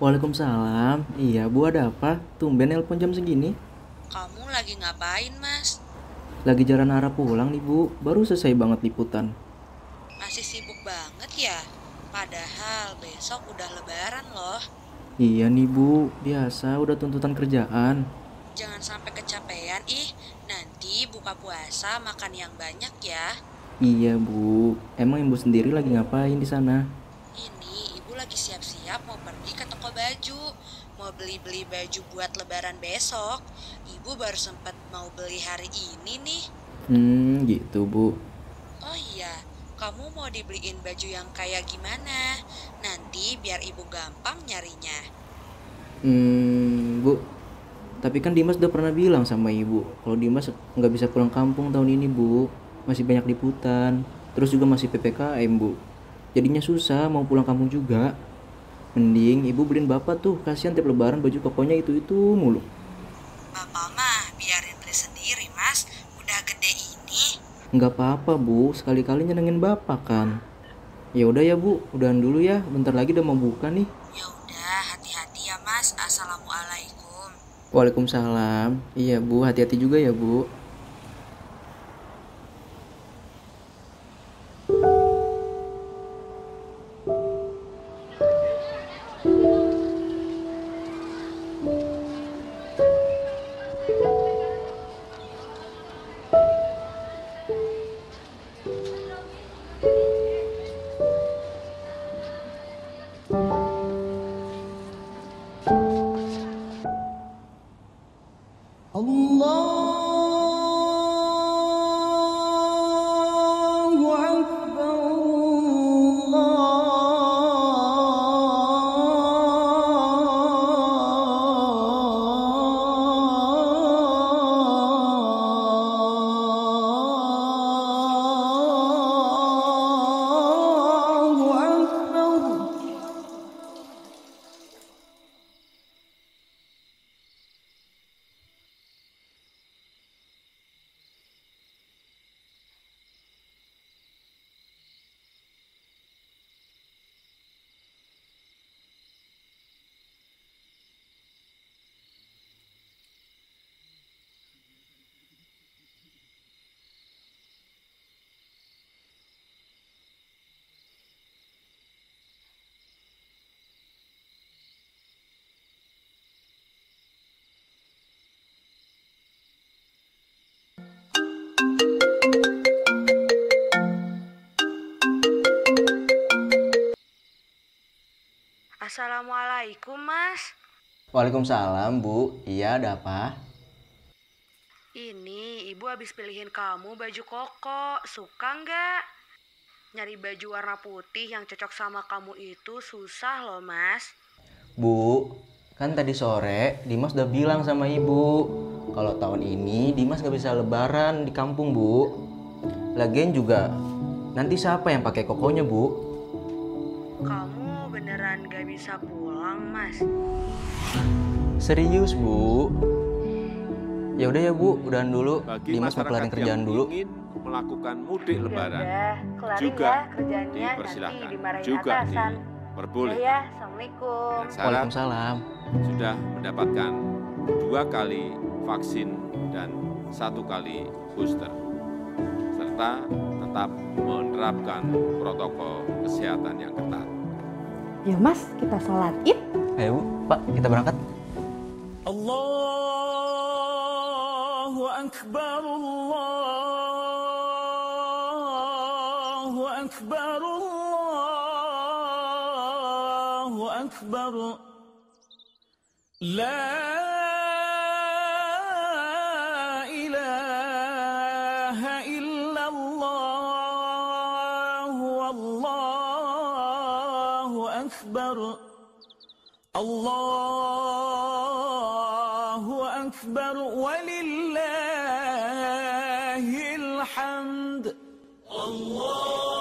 Waalaikumsalam. Iya, Bu ada apa? Tumben nelpon jam segini. Kamu lagi ngapain, Mas? Lagi jalan arah pulang nih, Bu. Baru selesai banget liputan. Masih sibuk banget ya? Padahal besok udah lebaran loh. Iya nih, Bu. Biasa udah tuntutan kerjaan. Jangan sampai kecapean ih. Nanti buka puasa makan yang banyak ya. Iya, Bu. Emang Ibu sendiri lagi ngapain di sana? Lagi siap-siap mau pergi ke toko baju. Mau beli-beli baju buat lebaran besok. Ibu baru sempet mau beli hari ini nih. Hmm, gitu, Bu. Oh iya, kamu mau dibeliin baju yang kayak gimana? Nanti biar ibu gampang nyarinya. Hmm, Bu. Tapi kan Dimas udah pernah bilang sama Ibu kalau Dimas nggak bisa pulang kampung tahun ini, Bu. Masih banyak liputan. Terus juga masih PPKM, Bu. Jadinya susah mau pulang kampung juga. Mending Ibu beliin Bapak tuh, kasihan tiap lebaran baju kokonya itu-itu mulu. Bapak mah biarin beli sendiri, Mas. Udah gede ini. Nggak apa-apa, Bu. Sekali-kali nyenengin Bapak kan. Ya udah ya, Bu. Udahan dulu ya. Bentar lagi udah mau buka nih. Ya udah, hati-hati ya, Mas. Assalamualaikum. Waalaikumsalam. Iya, Bu. Hati-hati juga ya, Bu. Assalamualaikum, Mas. Waalaikumsalam, Bu. Iya, ada apa? Ini ibu habis pilihin kamu baju koko. Suka nggak? Nyari baju warna putih yang cocok sama kamu itu susah loh, Mas. Bu, kan tadi sore Dimas udah bilang sama Ibu kalau tahun ini Dimas gak bisa lebaran di kampung, Bu. Lagian juga nanti siapa yang pakai kokonya, Bu? Kamu beneran gak bisa pulang, Mas? Serius, Bu. Ya udah ya, Bu. Udahan dulu. bagi Dimas mau kelarin kerjaan yang dulu. ingin melakukan mudik lebaran kelarin juga ya kerjaannya dipersilahkan nanti dimarahin juga atasan. diperbolehkan Ya, ya, assalamualaikum. Waalaikumsalam. sudah mendapatkan dua kali vaksin dan satu kali booster serta tetap menerapkan protokol kesehatan yang ketat. Ya mas, kita sholat id. Ayo pak kita berangkat. Allahu Akbar, Allahu Akbar, Allahu Akbar. La أكبر. الله أكبر. ولله الحمد. الله